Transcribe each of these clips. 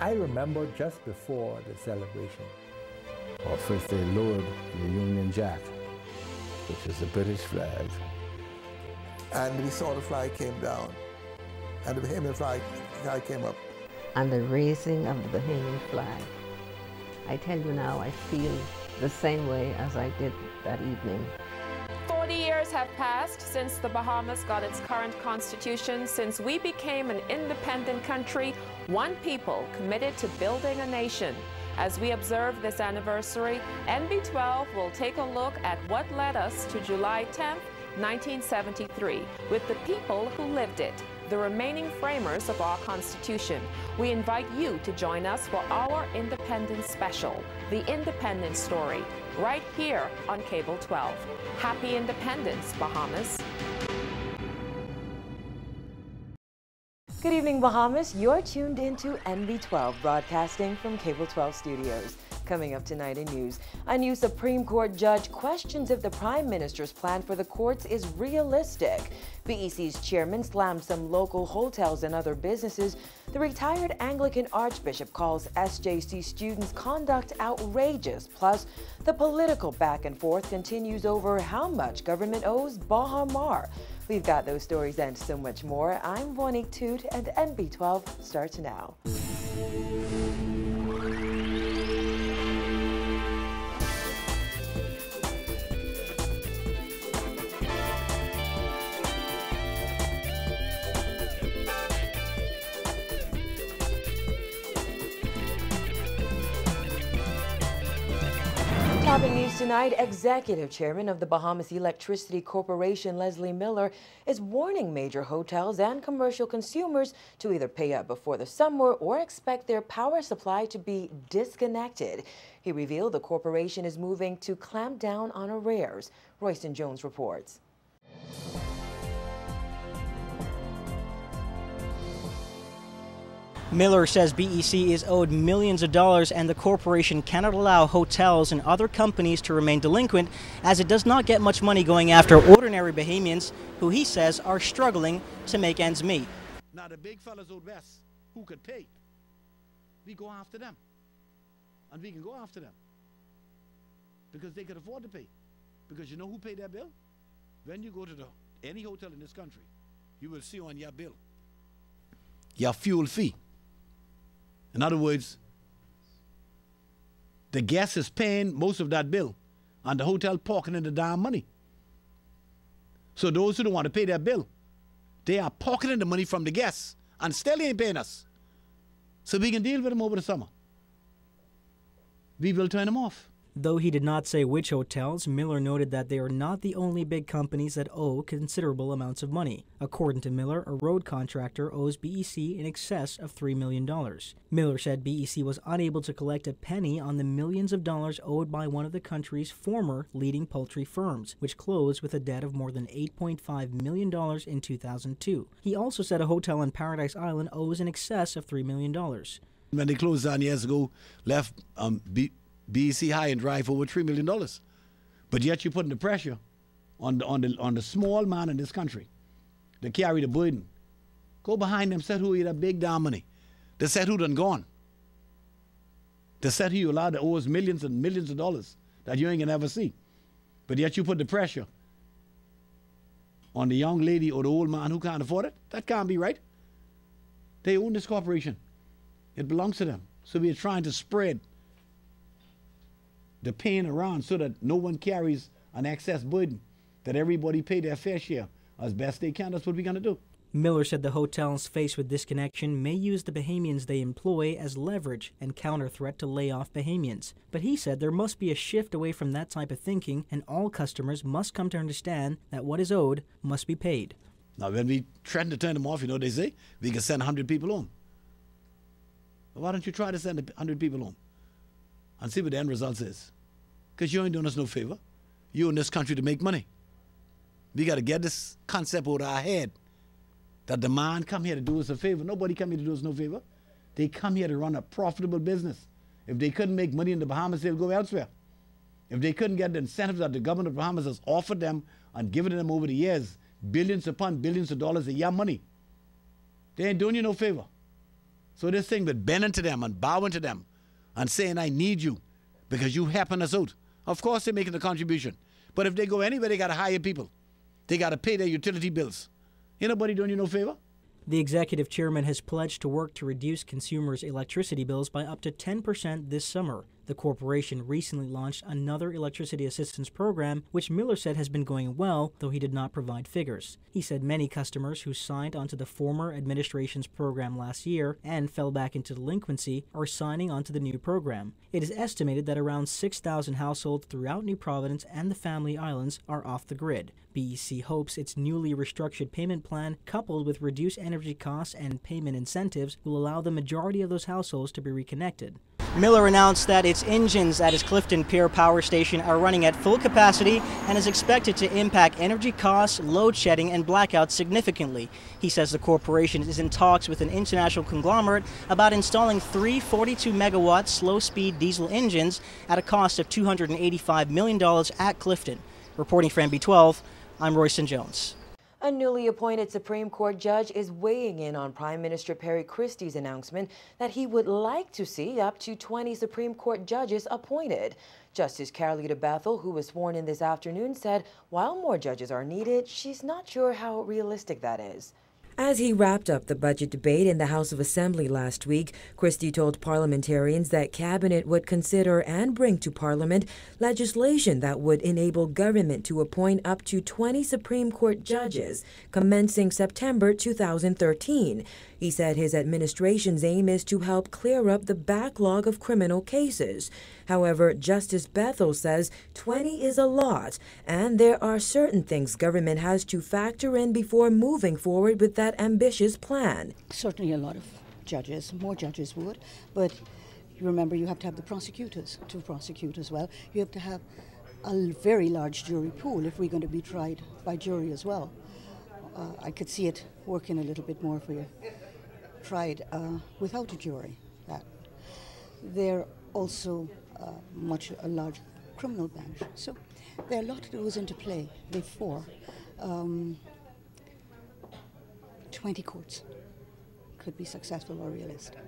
I remember just before the celebration. Well, first they lowered the Union Jack, which is the British flag. And we saw the flag came down, and the Bahamian flag, flag came up. And the raising of the Bahamian flag. I tell you now, I feel the same way as I did that evening. 40 years have passed since the Bahamas got its current constitution, since we became an independent country, one people committed to building a nation. As we observe this anniversary, NB12 will take a look at what led us to July 10, 1973, with the people who lived it, the remaining framers of our Constitution. We invite you to join us for our Independence Special, The Independence Story, right here on Cable 12. Happy Independence, Bahamas. Good evening, Bahamas. You're tuned into NB12, broadcasting from Cable 12 Studios. Coming up tonight in news, a new Supreme Court judge questions if the Prime Minister's plan for the courts is realistic. BEC's chairman slams some local hotels and other businesses. The retired Anglican Archbishop calls SJC students' conduct outrageous. Plus, the political back and forth continues over how much government owes Baha Mar. We've got those stories and so much more. I'm Monique Toot, and NB12 starts now. Topping news tonight, Executive Chairman of the Bahamas Electricity Corporation, Leslie Miller, is warning major hotels and commercial consumers to either pay up before the summer or expect their power supply to be disconnected. He revealed the corporation is moving to clamp down on arrears. Royston Jones reports. Miller says BEC is owed millions of dollars and the corporation cannot allow hotels and other companies to remain delinquent as it does not get much money going after ordinary Bahamians who he says are struggling to make ends meet. Now the big fellas out west who could pay, we go after them. And we can go after them. Because they could afford to pay. Because you know who paid their bill? When you go to the, any hotel in this country, you will see on your bill your fuel fee. In other words, the guest is paying most of that bill, and the hotel pocketing the damn money. So those who don't want to pay their bill, they are pocketing the money from the guests and still ain't paying us. So we can deal with them over the summer. We will turn them off. Though he did not say which hotels, Miller noted that they are not the only big companies that owe considerable amounts of money. According to Miller, a road contractor owes BEC in excess of $3 million. Miller said BEC was unable to collect a penny on the millions of dollars owed by one of the country's former leading poultry firms, which closed with a debt of more than $8.5 million in 2002. He also said a hotel in Paradise Island owes in excess of $3 million. When they closed down years ago, left um, BEC High and Dry for over $3 million. But yet you're putting the pressure on the, on, the, on the small man in this country to carry the burden. Go behind them, said who you that big down money. They said who done gone. They said who you allowed to owe us millions and millions of dollars that you ain't gonna ever see. But yet you put the pressure on the young lady or the old man who can't afford it. That can't be right. They own this corporation. It belongs to them. So we are trying to spread the pain around so that no one carries an excess burden, that everybody pay their fair share as best they can. That's what we're going to do. Miller said the hotels faced with disconnection may use the Bahamians they employ as leverage and counter threat to lay off Bahamians. But he said there must be a shift away from that type of thinking, and all customers must come to understand that what is owed must be paid. Now, when we threaten to turn them off, you know what they say? We can send 100 people home. Why don't you try to send 100 people home and see what the end result is? Because you ain't doing us no favor. You in this country to make money. We got to get this concept out of our head that the man come here to do us a favor. Nobody come here to do us no favor. They come here to run a profitable business. If they couldn't make money in the Bahamas, they'll go elsewhere. If they couldn't get the incentives that the government of Bahamas has offered them and given them over the years, billions upon billions of dollars a year money, they ain't doing you no favor. So this thing with bending to them and bowing to them and saying, I need you because you helping us out. Of course they're making a contribution. But if they go anywhere, they got to hire people. They got to pay their utility bills. Ain't nobody doing you no favor. The executive chairman has pledged to work to reduce consumers' electricity bills by up to 10% this summer. The corporation recently launched another electricity assistance program, which Miller said has been going well, though he did not provide figures. He said many customers who signed onto the former administration's program last year and fell back into delinquency are signing onto the new program. It is estimated that around 6,000 households throughout New Providence and the Family Islands are off the grid. BEC hopes its newly restructured payment plan, coupled with reduced energy costs and payment incentives, will allow the majority of those households to be reconnected. Miller announced that its engines at its Clifton Pier Power Station are running at full capacity and is expected to impact energy costs, load shedding, and blackouts significantly. He says the corporation is in talks with an international conglomerate about installing three 42 megawatt slow speed diesel engines at a cost of $285 million at Clifton. Reporting for NB12, I'm Royston Jones. A newly appointed Supreme Court judge is weighing in on Prime Minister Perry Christie's announcement that he would like to see up to 20 Supreme Court judges appointed. Justice Carolita Bethel, who was sworn in this afternoon, said while more judges are needed, she's not sure how realistic that is. As he wrapped up the budget debate in the House of Assembly last week, Christie told parliamentarians that Cabinet would consider and bring to Parliament legislation that would enable government to appoint up to 20 Supreme Court judges commencing September 2013. He said his administration's aim is to help clear up the backlog of criminal cases. However, Justice Bethel says 20 is a lot, and there are certain things government has to factor in before moving forward with that ambitious plan. Certainly, a lot of judges, more judges would, but you remember you have to have the prosecutors to prosecute as well. You have to have a very large jury pool if we're going to be tried by jury as well. Uh, I could see it working a little bit more for you tried uh, without a jury. That they're also uh, much a large criminal bench. So there are a lot that goes into play before um, 20 courts could be successful or realistic.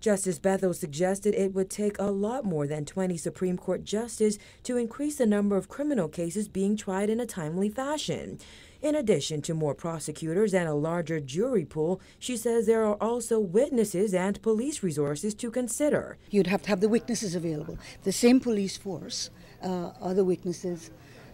Justice Bethel suggested it would take a lot more than 20 Supreme Court justices to increase the number of criminal cases being tried in a timely fashion. In addition to more prosecutors and a larger jury pool, she says there are also witnesses and police resources to consider. You'd have to have the witnesses available. The same police force uh, are the witnesses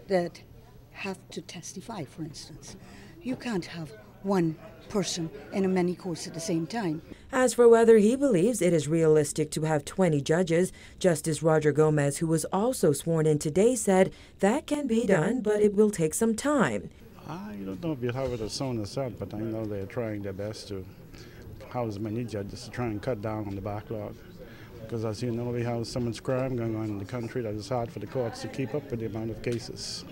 that have to testify, for instance. You can't have one person in a many courts at the same time. As for whether he believes it is realistic to have 20 judges, Justice Roger Gomez, who was also sworn in today, said that can be done, but it will take some time. I don't know if you'll have it as soon as that, but I know they're trying their best to house many judges to try and cut down on the backlog. Because as you know, we have so much crime going on in the country that it's hard for the courts to keep up with the amount of cases.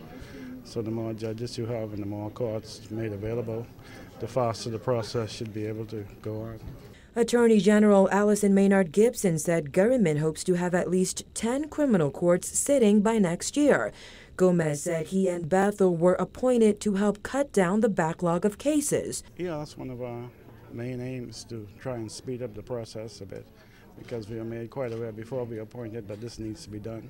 So the more judges you have and the more courts made available, the faster the process should be able to go on. Attorney General Allyson Maynard Gibson said government hopes to have at least 10 criminal courts sitting by next year. Gomez said he and Bethel were appointed to help cut down the backlog of cases. Yeah, that's one of our main aims to try and speed up the process a bit because we were made quite aware before we appointed that this needs to be done.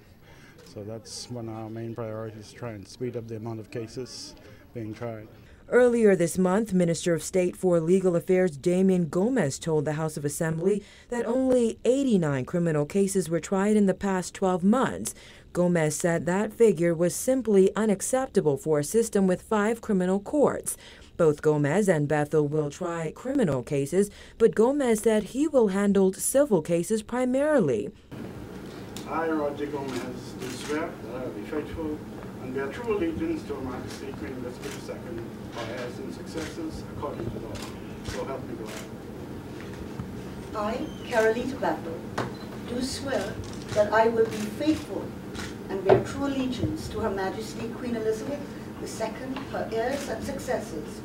So that's one of our main priorities, try and speed up the amount of cases being tried. Earlier this month, Minister of State for Legal Affairs Damian Gomez told the House of Assembly that only 89 criminal cases were tried in the past 12 months, Gomez said that figure was simply unacceptable for a system with five criminal courts. Both Gomez and Bethel will try criminal cases, but Gomez said he will handle civil cases primarily. I, Roger Gomez, faithful and bear true allegiance to Her Majesty Queen Elizabeth II, my heirs and successors, according to law. So help me God. I, Carolita Bethel, do swear that I will be faithful and bear true allegiance to Her Majesty Queen Elizabeth II, her heirs and successors,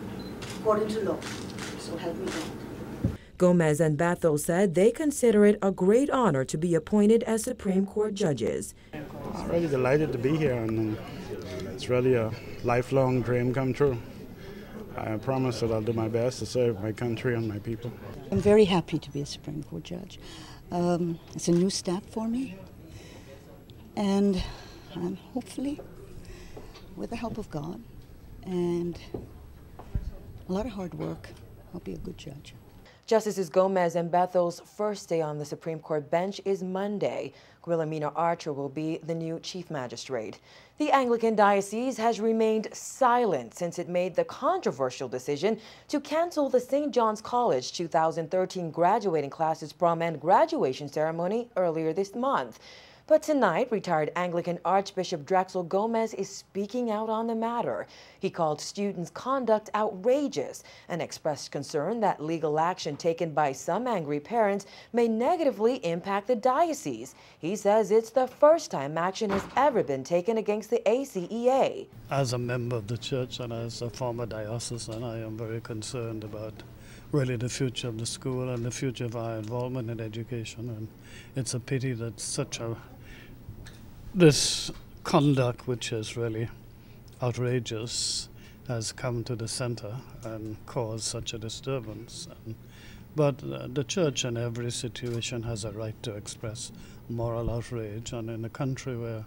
according to law. So help me God. Gomez and Bethel said they consider it a great honor to be appointed as Supreme Court judges. I'm really delighted to be here, and it's really a lifelong dream come true. I promise that I'll do my best to serve my country and my people. I'm very happy to be a Supreme Court judge. Um, it's a new step for me, and I'm hopefully, with the help of God and a lot of hard work, I'll be a good judge. Justices Gomez and Bethel's first day on the Supreme Court bench is Monday. Guillermina Archer will be the new chief magistrate. The Anglican Diocese has remained silent since it made the controversial decision to cancel the St. John's College 2013 graduating classes prom and graduation ceremony earlier this month. But tonight, retired Anglican Archbishop Drexel Gomez is speaking out on the matter. He called students' conduct outrageous and expressed concern that legal action taken by some angry parents may negatively impact the diocese. He says it's the first time action has ever been taken against the ACEA. As a member of the church and as a former diocesan, I am very concerned about really the future of the school and the future of our involvement in education. And it's a pity that such a this conduct, which is really outrageous, has come to the center and caused such a disturbance. And, but uh, the church in every situation has a right to express moral outrage, and in a country where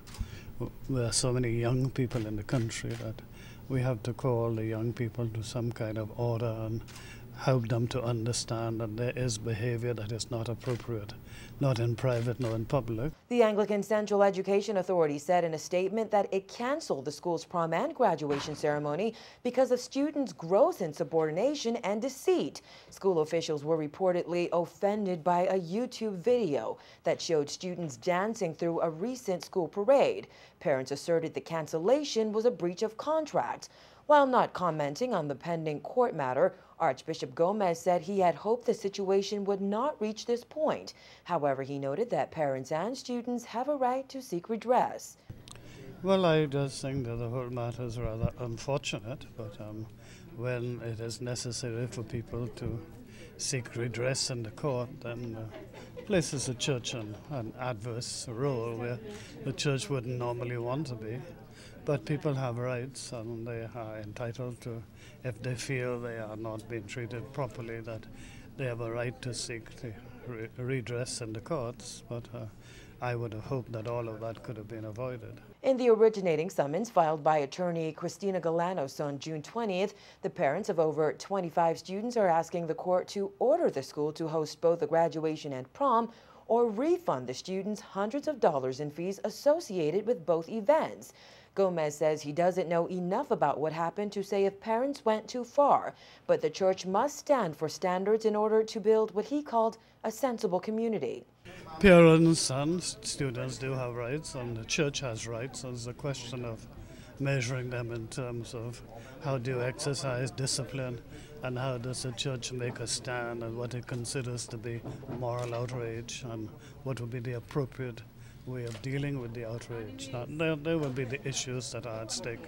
there are so many young people in the country that we have to call the young people to some kind of order and help them to understand that there is behavior that is not appropriate, not in private nor in public. The Anglican Central Education Authority said in a statement that it canceled the school's prom and graduation ceremony because of students' gross insubordination and deceit. School officials were reportedly offended by a YouTube video that showed students dancing through a recent school parade. Parents asserted the cancellation was a breach of contract. While not commenting on the pending court matter, Archbishop Gomez said he had hoped the situation would not reach this point. However, he noted that parents and students have a right to seek redress. Well, I just think that the whole matter is rather unfortunate, but um, when it is necessary for people to seek redress in the court, then uh, places the church in an adverse role where the church wouldn't normally want to be. But people have rights and they are entitled to, if they feel they are not being treated properly, that they have a right to seek re- redress in the courts. But uh, I would have hoped that all of that could have been avoided. In the originating summons filed by attorney Christina Galanos on June 20th, the parents of over 25 students are asking the court to order the school to host both the graduation and prom or refund the students hundreds of dollars in fees associated with both events. Gomez says he doesn't know enough about what happened to say if parents went too far, but the church must stand for standards in order to build what he called a sensible community. Parents and students do have rights, and the church has rights. It's a question of measuring them in terms of how do you exercise discipline and how does the church make a stand and what it considers to be moral outrage and what would be the appropriate way of dealing with the outrage. Now, there, there will be the issues that are at stake.